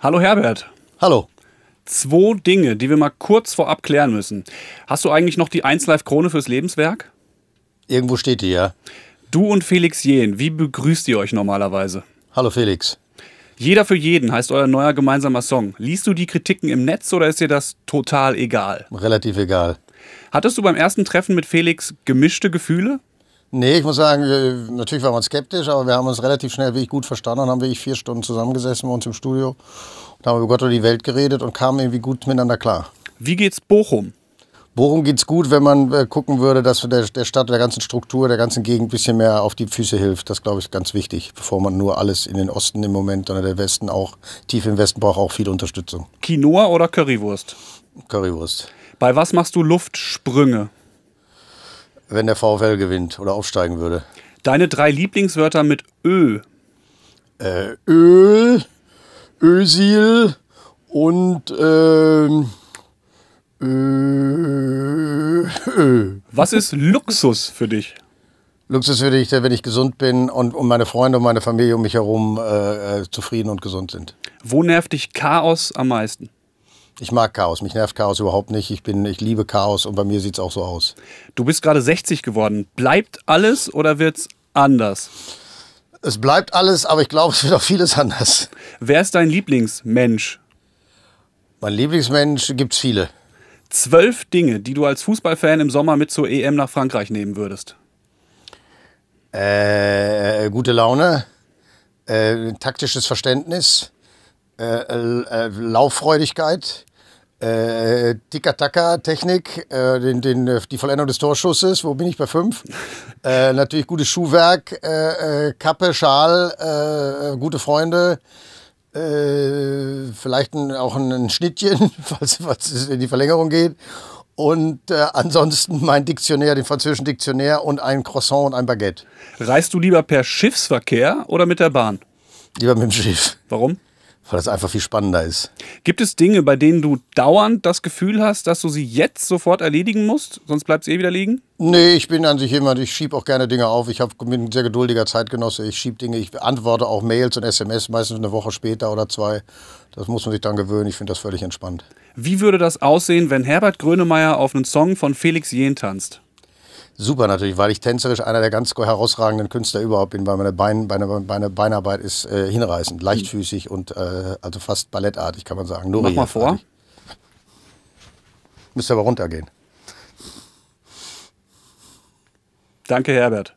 Hallo Herbert. Hallo. Zwei Dinge, die wir mal kurz vorab klären müssen. Hast du eigentlich noch die 1Live-Krone fürs Lebenswerk? Irgendwo steht die, ja. Du und Felix Jehn, wie begrüßt ihr euch normalerweise? Hallo Felix. Jeder für jeden heißt euer neuer gemeinsamer Song. Liest du die Kritiken im Netz oder ist dir das total egal? Relativ egal. Hattest du beim ersten Treffen mit Felix gemischte Gefühle? Nee, ich muss sagen, natürlich war man skeptisch, aber wir haben uns relativ schnell wirklich gut verstanden und haben wirklich vier Stunden zusammengesessen bei uns im Studio und haben über Gott und die Welt geredet und kamen irgendwie gut miteinander klar. Wie geht's Bochum? Bochum geht's gut, wenn man äh, gucken würde, dass der, der Stadt, der ganzen Struktur, der ganzen Gegend ein bisschen mehr auf die Füße hilft. Das, glaube ich, ist ganz wichtig, bevor man nur alles in den Osten im Moment, sondern der Westen auch, tief im Westen braucht auch viel Unterstützung. Quinoa oder Currywurst? Currywurst. Bei was machst du Luftsprünge? Wenn der VfL gewinnt oder aufsteigen würde. Deine drei Lieblingswörter mit Ö. Äh, Öl, Ösil und ähm, Ö, Ö. Was ist Luxus für dich? Luxus würde ich, wenn ich gesund bin und, und meine Freunde und meine Familie um mich herum äh, äh, zufrieden und gesund sind. Wo nervt dich Chaos am meisten? Ich mag Chaos. Mich nervt Chaos überhaupt nicht. Ich, bin, ich liebe Chaos und bei mir sieht es auch so aus. Du bist gerade 60 geworden. Bleibt alles oder wird's anders? Es bleibt alles, aber ich glaube, es wird auch vieles anders. Wer ist dein Lieblingsmensch? Mein Lieblingsmensch gibt es viele. Zwölf Dinge, die du als Fußballfan im Sommer mit zur EM nach Frankreich nehmen würdest. Äh, gute Laune, äh, taktisches Verständnis, äh, äh, Lauffreudigkeit, äh, Tika-Taka-Technik, äh, den, den, äh, die Vollendung des Torschusses, wo bin ich bei fünf? äh, natürlich gutes Schuhwerk, äh, äh, Kappe, Schal, äh, gute Freunde, vielleicht ein, auch ein, ein Schnittchen, falls, falls es in die Verlängerung geht. Und ansonsten mein Diktionär, den französischen Diktionär und ein Croissant und ein Baguette. Reist du lieber per Schiffsverkehr oder mit der Bahn? Lieber mit dem Schiff, Warum? Weil das einfach viel spannender ist. Gibt es Dinge, bei denen du dauernd das Gefühl hast, dass du sie jetzt sofort erledigen musst? Sonst bleibt es eh wieder liegen? Nee, ich bin an sich jemand, ich schiebe auch gerne Dinge auf. Ich hab, bin ein sehr geduldiger Zeitgenosse. Ich schiebe Dinge, ich beantworte auch Mails und SMS, meistens eine Woche später oder zwei. Das muss man sich dann gewöhnen. Ich finde das völlig entspannt. Wie würde das aussehen, wenn Herbert Grönemeyer auf einen Song von Felix Jehn tanzt? Super natürlich, weil ich tänzerisch einer der ganz herausragenden Künstler überhaupt bin, weil meine, Bein, meine, meine Beinarbeit ist äh, hinreißend, leichtfüßig und äh, also fast ballettartig, kann man sagen. Nur Mach mal vor. Müsste aber runtergehen. Danke, Herbert.